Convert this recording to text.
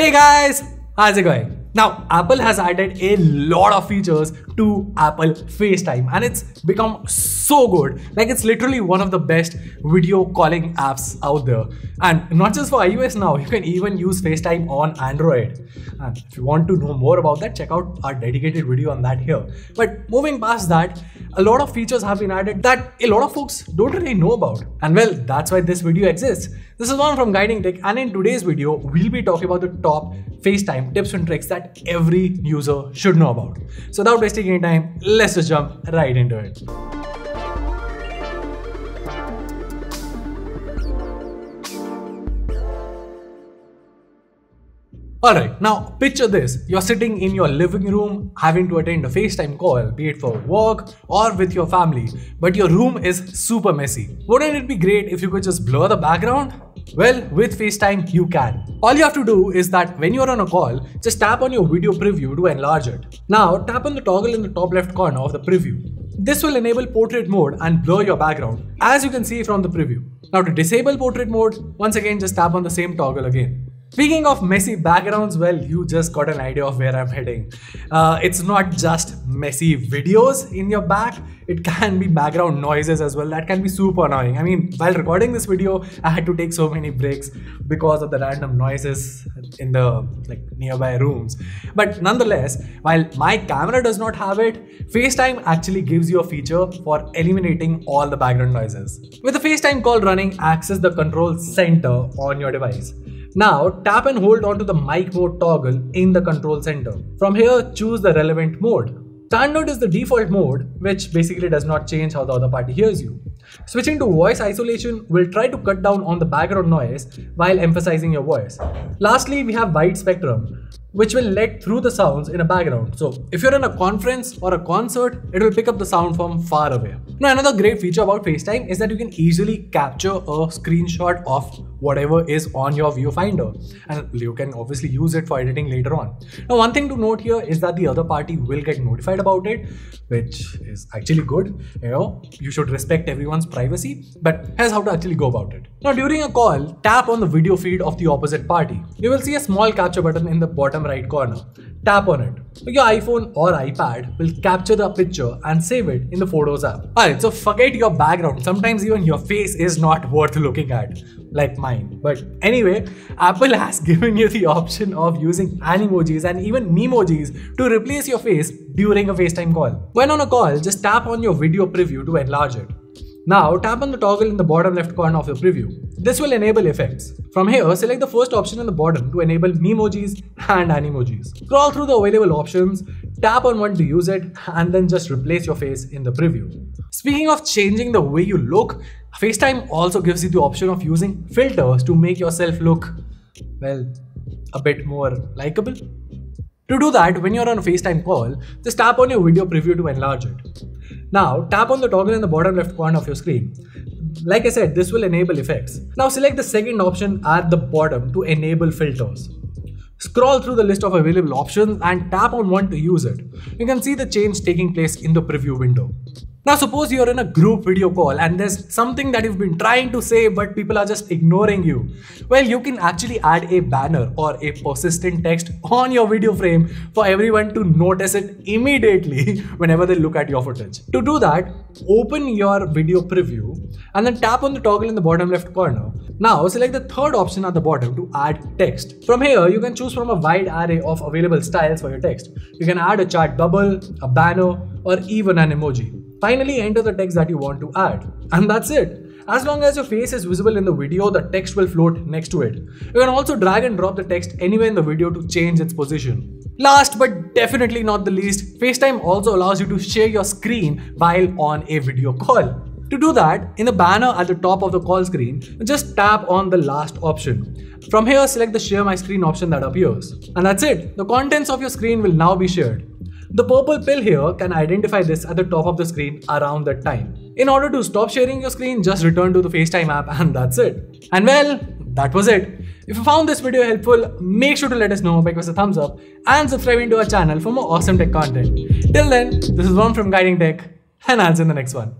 Hey guys, how's it going? Now, Apple has added a lot of features to Apple FaceTime and it's become so good. Like it's literally one of the best video calling apps out there. And not just for iOS now, you can even use FaceTime on Android. And if you want to know more about that, check out our dedicated video on that here. But moving past that, a lot of features have been added that a lot of folks don't really know about. And well, that's why this video exists. This is one from Guiding Tech and in today's video, we'll be talking about the top FaceTime tips and tricks that every user should know about. So without wasting any time, let's just jump right into it. Alright, now picture this. You're sitting in your living room having to attend a FaceTime call, be it for work or with your family, but your room is super messy. Wouldn't it be great if you could just blur the background? Well, with FaceTime, you can. All you have to do is that when you're on a call, just tap on your video preview to enlarge it. Now, tap on the toggle in the top left corner of the preview. This will enable portrait mode and blur your background, as you can see from the preview. Now to disable portrait mode, once again just tap on the same toggle again. Speaking of messy backgrounds, well, you just got an idea of where I'm heading. Uh, it's not just messy videos in your back, it can be background noises as well. That can be super annoying. I mean, while recording this video, I had to take so many breaks because of the random noises in the like nearby rooms. But nonetheless, while my camera does not have it, FaceTime actually gives you a feature for eliminating all the background noises. With the FaceTime call running, access the control center on your device. Now tap and hold onto the mic mode toggle in the control center. From here choose the relevant mode. Standard is the default mode which basically does not change how the other party hears you. Switching to voice isolation will try to cut down on the background noise while emphasizing your voice. Lastly we have wide spectrum which will let through the sounds in a background. So if you're in a conference or a concert, it will pick up the sound from far away. Now another great feature about FaceTime is that you can easily capture a screenshot of whatever is on your viewfinder and you can obviously use it for editing later on. Now one thing to note here is that the other party will get notified about it which is actually good. You know, you should respect everyone's privacy but here's how to actually go about it. Now during a call, tap on the video feed of the opposite party. You will see a small capture button in the bottom bottom right corner. Tap on it. Your iPhone or iPad will capture the picture and save it in the Photos app. Alright, so forget your background. Sometimes even your face is not worth looking at, like mine. But anyway, Apple has given you the option of using animojis and even memojis to replace your face during a FaceTime call. When on a call, just tap on your video preview to enlarge it. Now tap on the toggle in the bottom left corner of your preview. This will enable effects. From here, select the first option on the bottom to enable memojis and animojis. Scroll through the available options, tap on one to use it, and then just replace your face in the preview. Speaking of changing the way you look, FaceTime also gives you the option of using filters to make yourself look, well, a bit more likable. To do that, when you're on a FaceTime call, just tap on your video preview to enlarge it. Now tap on the toggle in the bottom left corner of your screen. Like I said, this will enable effects. Now select the second option at the bottom to enable filters. Scroll through the list of available options and tap on one to use it. You can see the change taking place in the preview window. Now suppose you're in a group video call and there's something that you've been trying to say but people are just ignoring you. Well, you can actually add a banner or a persistent text on your video frame for everyone to notice it immediately whenever they look at your footage. To do that, open your video preview and then tap on the toggle in the bottom left corner. Now select the third option at the bottom to add text. From here, you can choose from a wide array of available styles for your text. You can add a chat bubble, a banner, or even an emoji. Finally, enter the text that you want to add. And that's it. As long as your face is visible in the video, the text will float next to it. You can also drag and drop the text anywhere in the video to change its position. Last but definitely not the least, FaceTime also allows you to share your screen while on a video call. To do that, in the banner at the top of the call screen, just tap on the last option. From here, select the share my screen option that appears. And that's it. The contents of your screen will now be shared. The purple pill here can identify this at the top of the screen around that time. In order to stop sharing your screen, just return to the FaceTime app and that's it. And well, that was it. If you found this video helpful, make sure to let us know by giving us a thumbs up and subscribing to our channel for more awesome tech content. Till then, this is one from Guiding Tech and I'll see you in the next one.